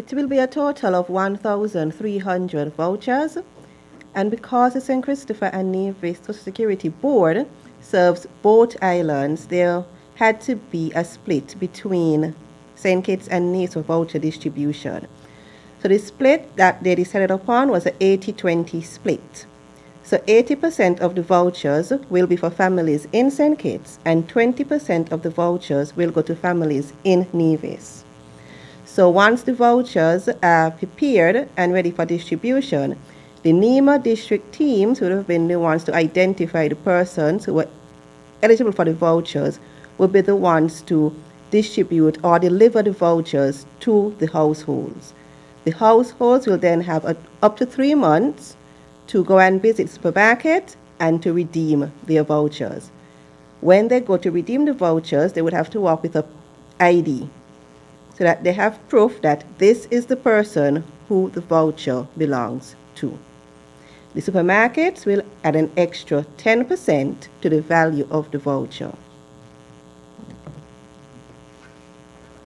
it will be a total of 1,300 vouchers. And because the St. Christopher and Nevis Social Security Board serves both islands, there had to be a split between St. Kitts and Nevis for voucher distribution. So the split that they decided upon was an 80-20 split. So 80% of the vouchers will be for families in St. Kitts and 20% of the vouchers will go to families in Nevis. So once the vouchers are prepared and ready for distribution, the NEMA district teams would have been the ones to identify the persons who were eligible for the vouchers would be the ones to distribute or deliver the vouchers to the households. The households will then have a, up to three months to go and visit supermarket and to redeem their vouchers. When they go to redeem the vouchers, they would have to walk with a ID so that they have proof that this is the person who the voucher belongs to. The supermarkets will add an extra 10% to the value of the voucher.